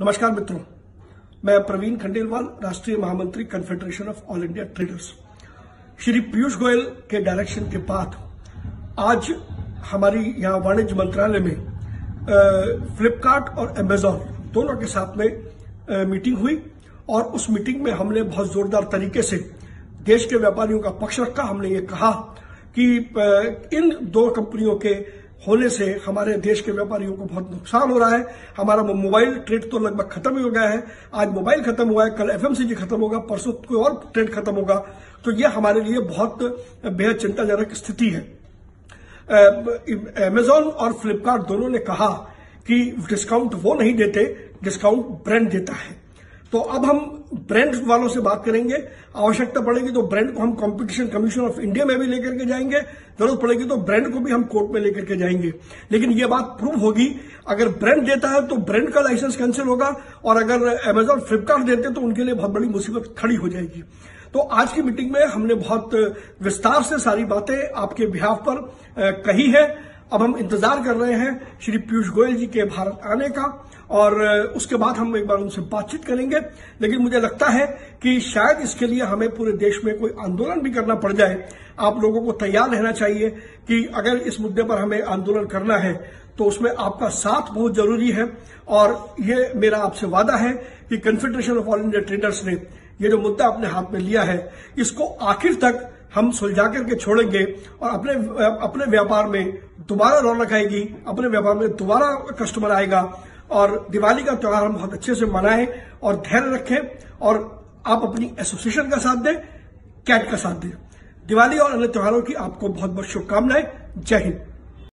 नमस्कार मित्रों मैं प्रवीण खंडेलवाल राष्ट्रीय महामंत्री confederation of all India traders Shri Piyush Goyal के डायरेक्शन के बाद आज हमारी यहाँ वाणिज्य मंत्रालय में फ्लिपकार्ट और अमेजॉन दोनों के साथ में आ, मीटिंग हुई और उस मीटिंग में हमने बहुत जोरदार तरीके से देश के व्यापारियों का पक्ष रखा। हमने ये कहा कि इन दो कंपनियों के होने से हमारे देश के व्यापारियों को बहुत नुकसान हो रहा है। हमारा मोबाइल ट्रेड तो लगभग खत्म ही हो गया है। आज मोबाइल खत्म हुआ है, कल एफएमसीजी खत्म होगा, परसों कोई और ट्रेड खत्म होगा। तो यह हमारे लिए बहुत बेहद चिंताजनक स्थिति है। अमेजॉन और फ्लिपकार्ट दोनों ने कहा कि डिस्काउंट वो नहीं देते डिस्काउंट ब्रांड देता है। तो अब हम ब्रांड वालों से बात करेंगे। आवश्यकता पड़ेगी तो ब्रांड को हम कंपटीशन कमीशन ऑफ़ इंडिया में भी लेकर के जाएँगे। ज़रूरत पड़ेगी तो ब्रांड को भी हम कोर्ट में लेकर के जाएँगे। लेकिन यह बात प्रूव होगी, अगर ब्रांड देता है तो ब्रांड का लाइसेंस कैंसिल होगा और अगर अमेजॉन फ्लिपकार्ट देते तो उनके लिए बहुत बड़ी मुसीबत खड़ी हो जाएगी। तो आज की मीटिंग में हमने बहुत विस्तार से सारी बातें आपके बिहार पर कही है। अब हम इंतज़ार कर रहे हैं श्री पीयूष गोयल जी के भारत आने का, और उसके बाद हम एक बार उनसे बातचीत करेंगे। लेकिन मुझे लगता है कि शायद इसके लिए हमें पूरे देश में कोई आंदोलन भी करना पड़ जाए। आप लोगों को तैयार रहना चाहिए कि अगर इस मुद्दे पर हमें आंदोलन करना है तो उसमें आपका साथ बहुत ज़रूरी है। और ये मेरा आपसे वादा है कि confederation of all India traders ने ये जो मुद्दा अपने हाथ में लिया है, इसको आखिर तक हम सुलझा करके छोड़ेंगे, और अपने अपने व्यापार में दोबारा रौनक आएगी, अपने व्यापार में दोबारा कस्टमर आएगा। और दिवाली का त्यौहार हम बहुत अच्छे से मनाएँ और धैर्य रखें और आप अपनी एसोसिएशन का साथ दें कैट का साथ दें। दिवाली और अन्य त्योहारों की आपको बहुत बहुत शुभकामनाएँ। जय हिंद।